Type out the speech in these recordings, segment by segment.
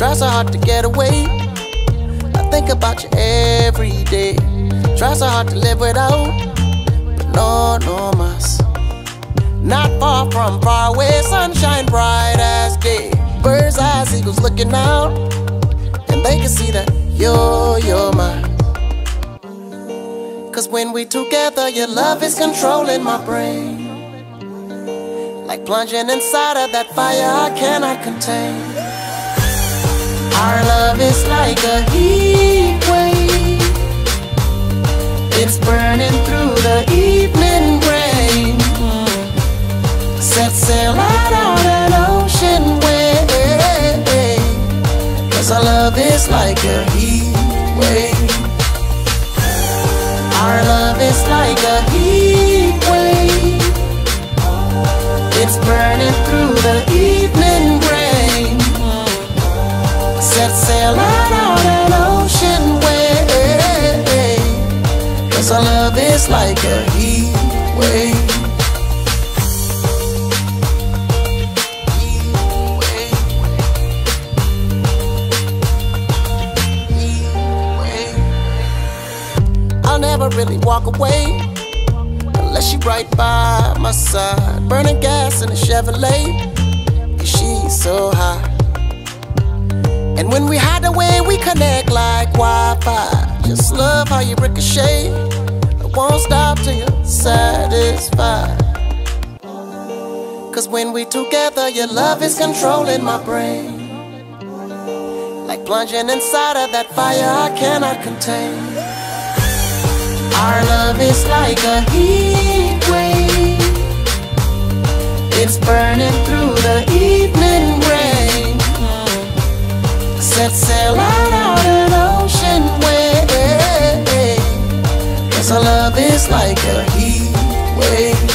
Try so hard to get away. I think about you every day. Try so hard to live without, but no, no mas. Not far from far away, sunshine bright as day. Birds eyes, eagles looking out, and they can see that you're, you're mine. Cause when we together, your love is controlling my brain. Like plunging inside of that fire I cannot contain. Is like a heat wave. It's burning through the evening rain. Mm. Set sail out on an ocean wave. Cause our love is like a heat wave. Our love is like a heat wave. It's burning through the is like a heat wave. I'll never really walk away unless she right by my side. Burning gas in a Chevrolet, she's so high. And when we hide away, we connect like Wi-Fi. Just love how you ricochet. Won't stop till you're satisfied. Cause when we together, your love is controlling my brain. Like plunging inside of that fire I cannot contain. Our love is like a heat wave. It's burning through the evening rain. Set sail like a heat wave.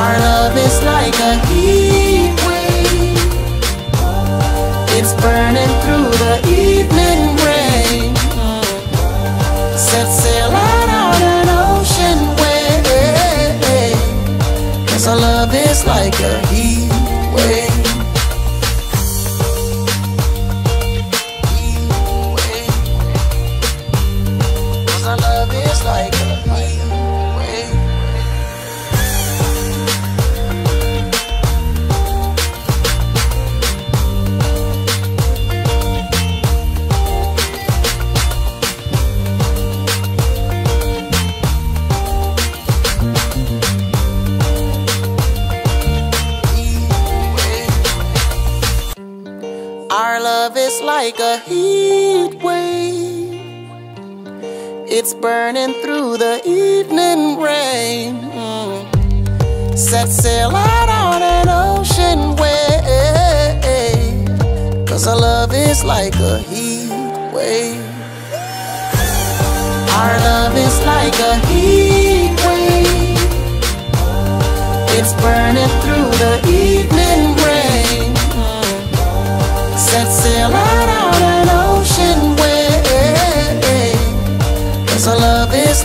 Our love is like a heat wave. It's burning through the evening rain. Set sail out on an ocean wave. Cause our love is like a like a heat wave. It's burning through the evening rain. Mm. Set sail out on an ocean wave. Cause our love is like a heat wave. Our love is like a heat wave. It's burning through the evening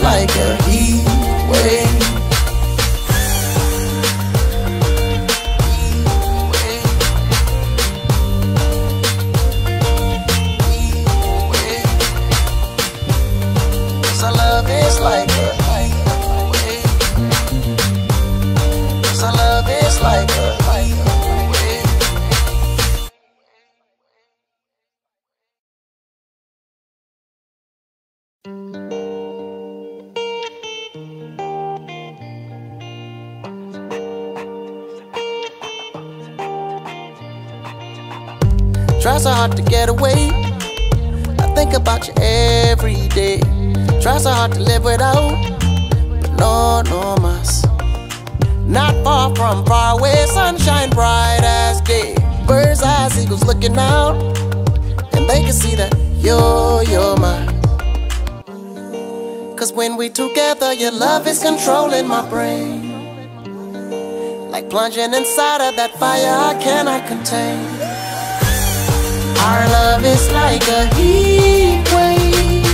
like a Try so hard to get away. I think about you every day. Try so hard to live without, but no, no mas. Not far from far away, sunshine bright as day. Birds eyes, eagles looking out, and they can see that you're, you're. Cause when we together, your love is controlling my brain. Like plunging inside of that fire I cannot contain. Our love is like a heat wave.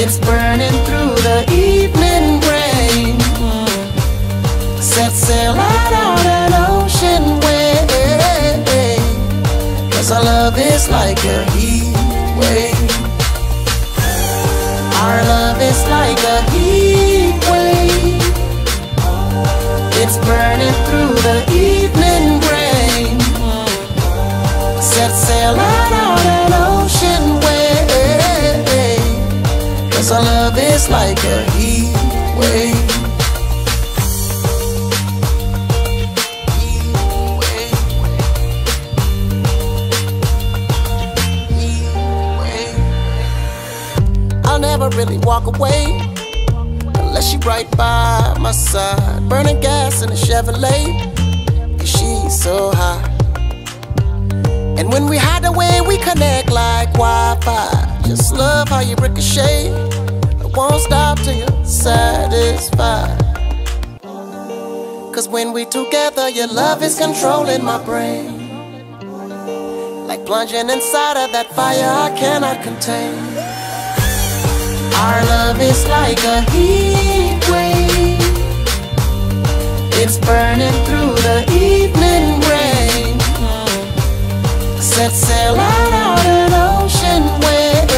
It's burning through the evening rain. Mm. Set sail out on an ocean wave. Cause our love is like a heat wave. Our love is like a heat wave. It's burning through the evening sail out on an ocean wave. Cause our love is like a heat wave. I'll never really walk away unless she right by my side. Burning gas in a Chevrolet, cause she's so hot. And when we hide away, we connect like Wi Fi. Just love how you ricochet. I won't stop till you're satisfied. Cause when we together, your love is controlling my brain. Like plunging inside of that fire I cannot contain. Our love is like a heat wave. It's burning through the evening rain. Set sail out on an ocean wave.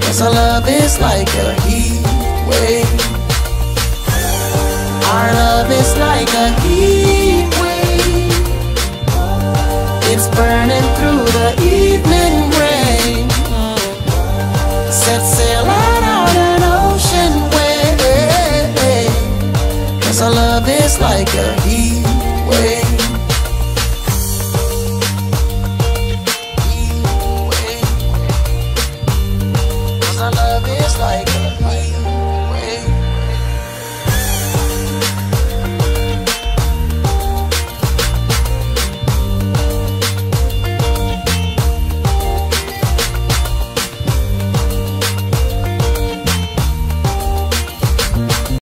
Cause our love is like a heat wave. Our love is like a heat wave. It's burning through the evening rain. Set sail out on an ocean wave. Cause our love is like a heat